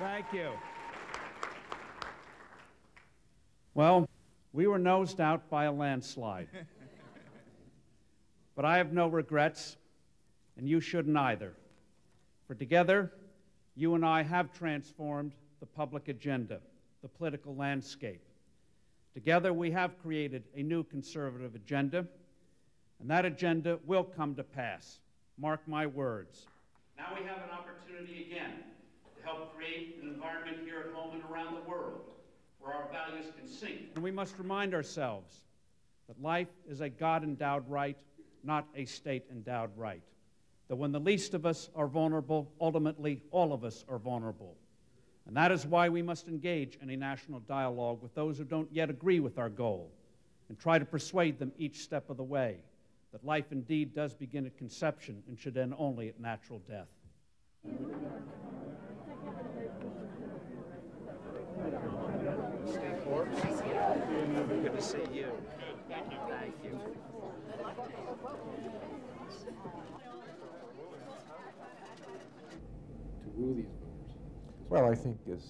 Thank you. Well, we were nosed out by a landslide. but I have no regrets, and you shouldn't either. For together, you and I have transformed the public agenda, the political landscape. Together, we have created a new conservative agenda, and that agenda will come to pass. Mark my words. Now we have an opportunity again help create an environment here at home and around the world where our values can sink. And we must remind ourselves that life is a God endowed right, not a state endowed right. That when the least of us are vulnerable, ultimately all of us are vulnerable. And that is why we must engage in a national dialogue with those who don't yet agree with our goal and try to persuade them each step of the way that life indeed does begin at conception and should end only at natural death. Good to see you. Thank you. To woo these voters? Well, I think as